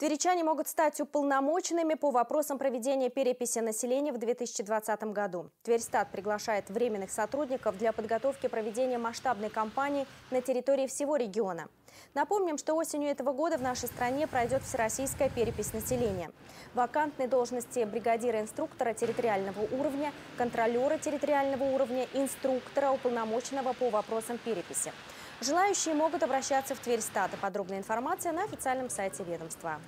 Тверичане могут стать уполномоченными по вопросам проведения переписи населения в 2020 году. Тверьстат приглашает временных сотрудников для подготовки проведения масштабной кампании на территории всего региона. Напомним, что осенью этого года в нашей стране пройдет всероссийская перепись населения. Вакантные должности бригадира-инструктора территориального уровня, контролера территориального уровня, инструктора, уполномоченного по вопросам переписи. Желающие могут обращаться в Тверь Стата. Подробная информация на официальном сайте ведомства.